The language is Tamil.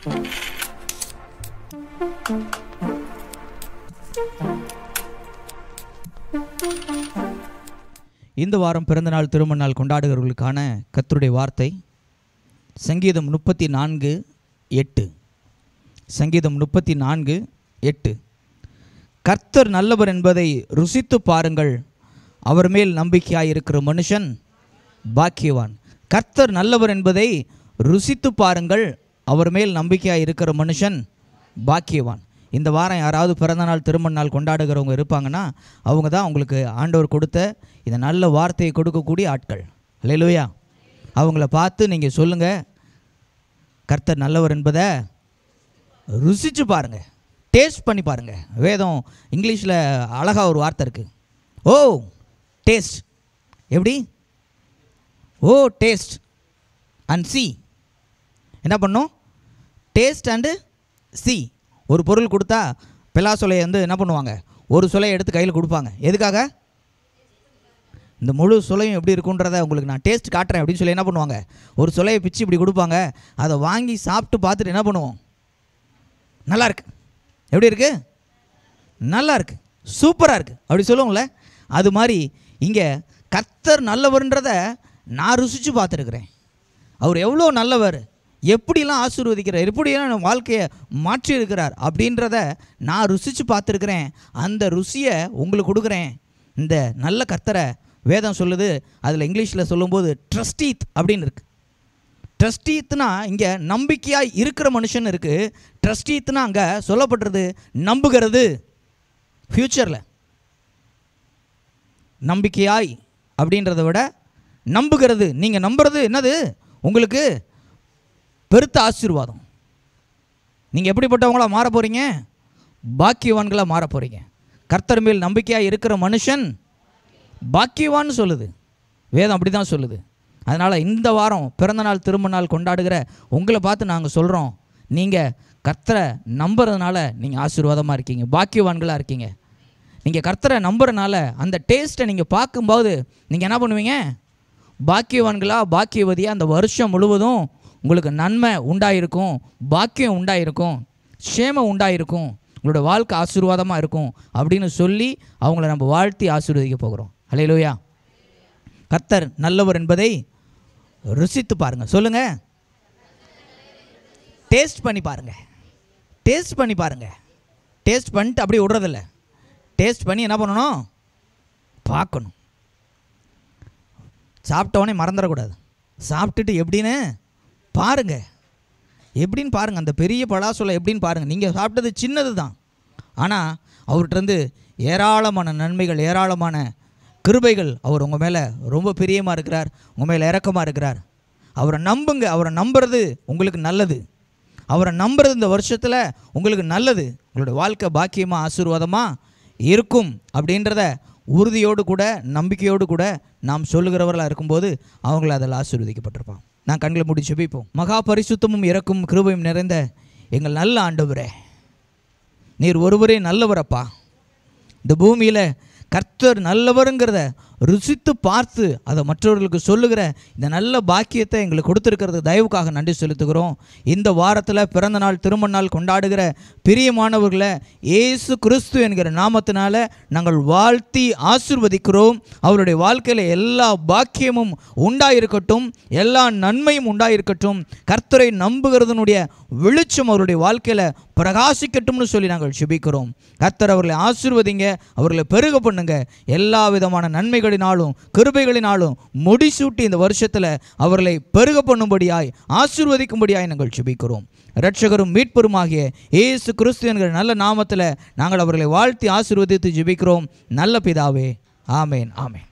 இந்த வாரம் பிறந்தநாள் திருமண நாள் கொண்டாடுகிறவர்களுக்கான கத்தருடைய வார்த்தை சங்கீதம் முப்பத்தி நான்கு எட்டு. சங்கீதம் முப்பத்தி நான்கு எட்டு. கர்த்தர் நல்லவர் என்பதை ருசித்து பாருங்கள். அவர் மேல் நம்பிக்கையாயிருக்கிற மனுஷன் பாக்கியவான். கர்த்தர் நல்லவர் என்பதை ருசித்து பாருங்கள். அவர் மேல் நம்பிக்கையாக இருக்கிற மனுஷன் பாக்கியவான். இந்த வாரம் யாராவது பிறந்தநாள் திருமண நாள் கொண்டாடுகிறவங்க இருப்பாங்கன்னா அவங்க தான் உங்களுக்கு ஆண்டவர் கொடுத்த இந்த நல்ல வார்த்தையை கொடுக்கக்கூடிய ஆட்கள். அல்லேலூயா அவங்கள பார்த்து நீங்கள் சொல்லுங்கள் கர்த்தர் நல்லவர் என்பதை ருசிச்சு பாருங்கள் டேஸ்ட் பண்ணி பாருங்கள் வேதம் இங்கிலீஷில் அழகாக ஒரு வார்த்தை இருக்குது ஓ டேஸ்ட். எப்படி? ஓ டேஸ்ட். அண்ட் சி என்ன பண்ணும்? டேஸ்ட் அண்டு சி ஒரு பொருள் கொடுத்தா பெலா சுலையை வந்து என்ன பண்ணுவாங்க? ஒரு சுலையை எடுத்து கையில் கொடுப்பாங்க. எதுக்காக? இந்த முழு சுலையும் எப்படி இருக்குன்றத உங்களுக்கு நான் டேஸ்ட் காட்டுறேன் அப்படின்னு சொல்லி என்ன பண்ணுவாங்க? ஒரு சுலையை பிச்சு இப்படி கொடுப்பாங்க. அதை வாங்கி சாப்பிட்டு பார்த்துட்டு என்ன பண்ணுவோம்? நல்லா இருக்கு. எப்படி இருக்கு? நல்லா இருக்கு. சூப்பராக இருக்கு. அப்படி சொல்லுவோம்ல? அது மாதிரி இங்கே கர்த்தர் நல்லவர்ன்றத நான் ருசித்து பார்த்துருக்குறேன். அவர் எவ்வளோ நல்லவர். எப்படிலாம் ஆசீர்வதிக்கிறார்? எப்படியெல்லாம் என் வாழ்க்கையை மாற்றி இருக்கிறார் அப்படின்றத நான் ருசித்து பார்த்துருக்குறேன். அந்த ருசியை உங்களுக்கு கொடுக்குறேன். இந்த நல்ல கர்த்தரை வேதம் சொல்லுது. அதில் இங்கிலீஷில் சொல்லும்போது ட்ரஸ்டீத் அப்படின்னு இருக்கு. ட்ரஸ்டீத்னா இங்கே நம்பிக்கையாக இருக்கிற மனுஷன் இருக்குது ட்ரஸ்டீத்னா அங்கே சொல்லப்படுறது நம்புகிறது. ஃப்யூச்சரில். நம்பிக்கையாய் அப்படின்றத விட நம்புகிறது. நீங்கள் நம்புறது என்னது? உங்களுக்கு பெருத்த ஆசீர்வாதம். நீங்கள் எப்படிப்பட்டவங்களாக மாற போகிறீங்க பாக்கியவான்களாக மாற போகிறீங்க கர்த்தர் மேல் நம்பிக்கையாக இருக்கிற மனுஷன் பாக்கியவான்னு சொல்லுது. வேதம் அப்படி தான் சொல்லுது. அதனால் இந்த வாரம் பிறந்தநாள் திரும்ப நாள் கொண்டாடுகிற உங்களை பார்த்து நாங்கள் சொல்கிறோம் நீங்கள் கர்த்தரை நம்புறதுனால நீங்கள் ஆசீர்வாதமாக இருக்கீங்க. பாக்கியவான்களாக இருக்கீங்க. நீங்கள் கர்த்தரை நம்புறனால அந்த டேஸ்ட்டை நீங்கள் பார்க்கும்போது நீங்கள் என்ன பண்ணுவீங்க? பாக்கியவான்களாக பாக்கியவதியாக அந்த வருஷம் முழுவதும் உங்களுக்கு நன்மை உண்டாயிருக்கும் பாக்கியம் உண்டாயிருக்கும் க்ஷேமம் உண்டாயிருக்கும் உங்களோட வாழ்க்கை ஆசீர்வாதமாக இருக்கும் அப்படின்னு சொல்லி அவங்கள நம்ம வாழ்த்தி ஆசீர்வதிக்க போகிறோம். அலையிலோயா கத்தர் நல்லவர் என்பதை ருசித்து பாருங்க. சொல்லுங்க. டேஸ்ட் பண்ணி பாருங்க. டேஸ்ட் பண்ணி பாருங்க. டேஸ்ட் பண்ணிட்டு அப்படியே விடுறதில்ல. டேஸ்ட் பண்ணி என்ன பண்ணணும்? பார்க்கணும். சாப்பிட்டவொடனே மறந்துடக்கூடாது. சாப்பிட்டுட்டு எப்படின்னு பாருங்க. எப்படின்னு பாருங்கள் அந்த பெரிய பலாசொலை எப்படின்னு பாருங்கள் நீங்கள் சாப்பிட்டது சின்னது தான். ஆனால் அவர்கிட்டருந்து ஏராளமான நன்மைகள் ஏராளமான கிருபைகள் அவர் உங்கள் மேலே ரொம்ப பிரியமாக இருக்கிறார் உங்கள் மேலே இறக்கமாக இருக்கிறார். அவரை நம்புங்க. அவரை நம்புறது உங்களுக்கு நல்லது. அவரை நம்புறது இந்த வருஷத்தில் உங்களுக்கு நல்லது. உங்களோட வாழ்க்கை பாக்கியமாக ஆசீர்வாதமாக இருக்கும் அப்படின்றத உறுதியோடு கூட நம்பிக்கையோடு கூட நாம் சொல்லுகிறவர்களாக இருக்கும்போது அவங்கள அதில் ஆசீர்வதிக்கப்பட்டிருப்பான் நான் கண்களை மூடி செபிப்போம் மகா பரிசுத்தமும் இறக்கும் கிருபையும் நிறைந்த எங்கள் நல்ல ஆண்டவரே. நீர் ஒருவரே நல்லவரப்பா. இந்த பூமியில் கர்த்தர் நல்லவருங்கிறத ருசித்து பார்த்து அதை மற்றவர்களுக்கு சொல்லுகிற இந்த நல்ல பாக்கியத்தை எங்களுக்கு கொடுத்துருக்கிறது. தயவுக்காக நன்றி செலுத்துகிறோம். இந்த வாரத்தில் பிறந்த நாள் திருமண நாள் கொண்டாடுகிற பிரியமானவர்களை இயேசு கிறிஸ்து என்கிற நாமத்தினால நாங்கள் வாழ்த்தி ஆசிர்வதிக்கிறோம். அவருடைய வாழ்க்கையில் எல்லா பாக்கியமும் உண்டாயிருக்கட்டும் எல்லா நன்மையும் உண்டாயிருக்கட்டும். கர்த்தரை நம்புகிறதனுடைய வெளிச்சம் அவருடைய வாழ்க்கையில் பிரகாசிக்கட்டும்னு சொல்லி நாங்கள் சுபிக்கிறோம் கர்த்தர் அவர்களை ஆசிர்வதிங்க அவர்களை பெருக பண்ணுங்க. எல்லா விதமான நன்மைகளினாலும் கிருபைகளினாலும் முடிசூட்டி இந்த வருஷத்தில் அவர்களை பெருக பண்ணும்படியாய் ஆசிர்வதிக்கும்படியாய் நாங்கள் சுபிக்கிறோம் இரட்சகரும் மீட்பருமாகிய இயேசு கிறிஸ்து என்கிற நல்ல நாமத்தில் நாங்கள் அவர்களை வாழ்த்தி ஆசீர்வதித்து ஜெபிக்கிறோம். நல்ல பிதாவே. ஆமேன் ஆமேன்.